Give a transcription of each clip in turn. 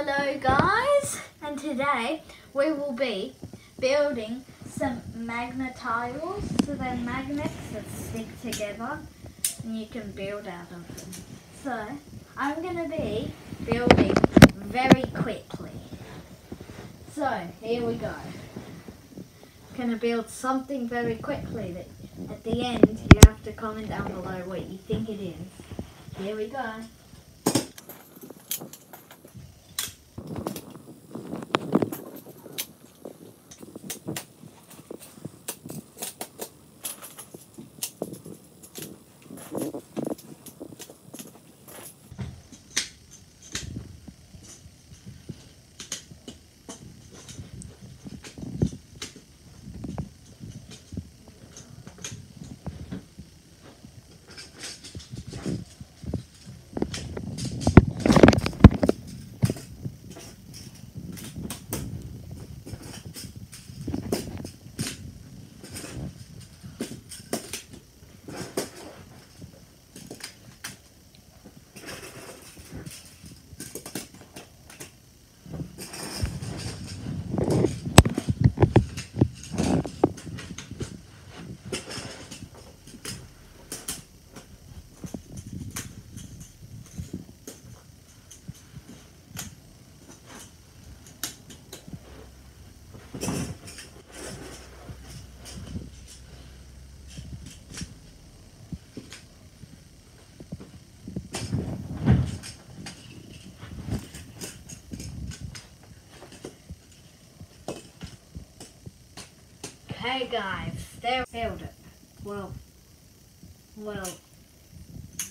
Hello guys, and today we will be building some magnet tiles. So they're magnets that stick together and you can build out of them. So I'm going to be building very quickly. So here we go. Going to build something very quickly that at the end you have to comment down below what you think it is. Here we go. Okay guys, there failed it. Well, well,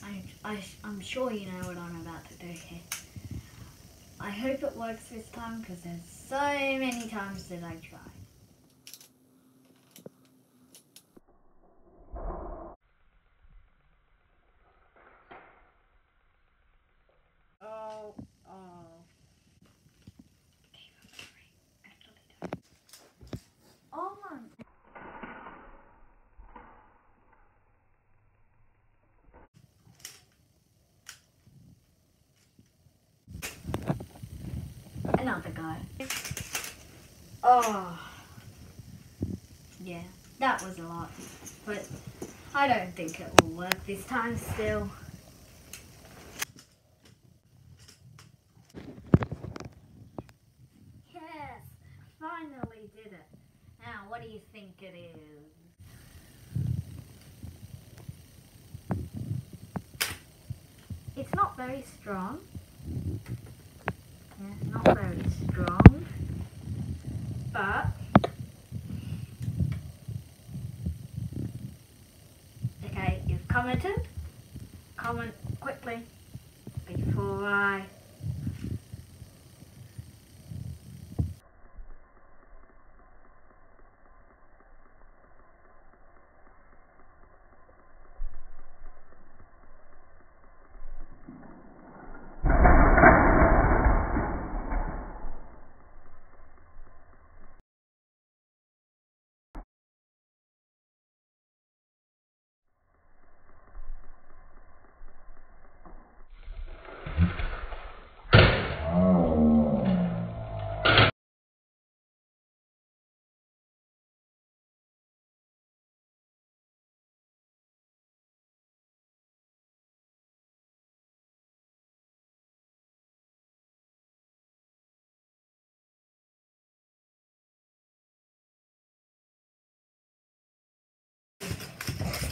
I, I, I'm sure you know what I'm about to do here. I hope it works this time because there's so many times that I tried. Oh, oh. Oh my Another guy. Oh. Yeah, that was a lot. But I don't think it will work this time still. Yes, finally did it. Now, what do you think it is? It's not very strong. Yeah, not very strong. But Okay, you've commented. Comment quickly before I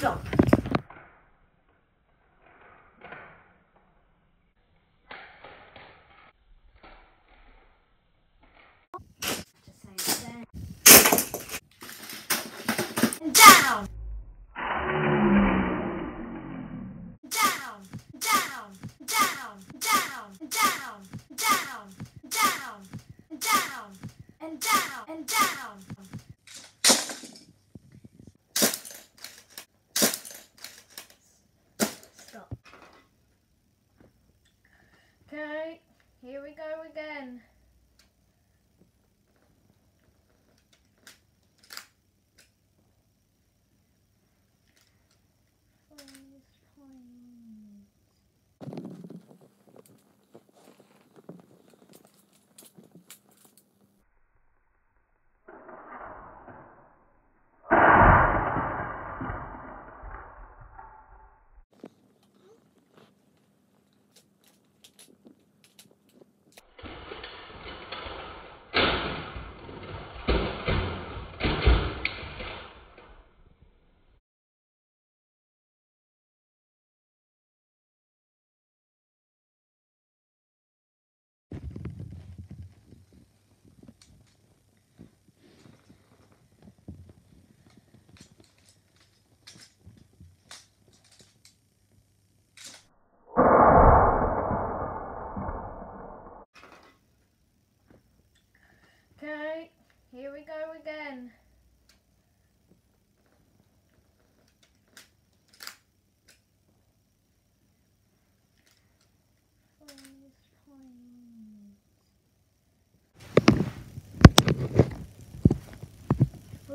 down, down, and down, and down. Stop. Okay, here we go again.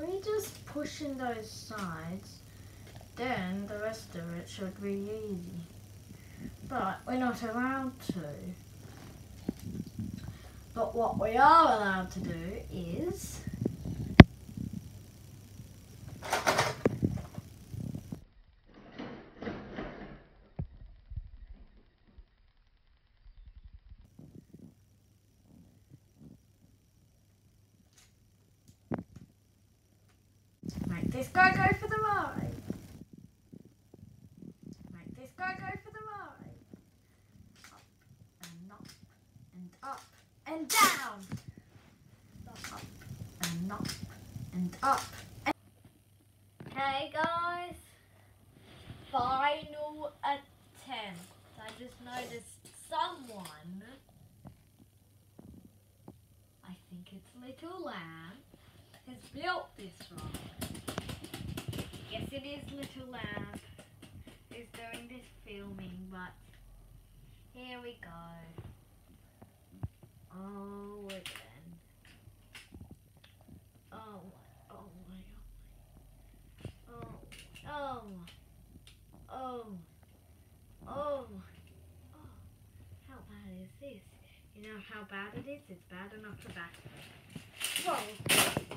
we just push in those sides, then the rest of it should be easy. But we're not allowed to. But what we are allowed to do is make this guy go for the ride. Make this guy go for the ride. Up and up and up and down. Up and up and up. Okay, guys. Final attempt. I just noticed someone. I think it's Little Lamb has built this ride. Is Little Lamb who's doing this filming, but here we go. Oh, again. Oh, oh, my, oh. Oh, oh, oh, oh, oh. How bad is this? You know how bad it is? It's bad enough for that. Whoa.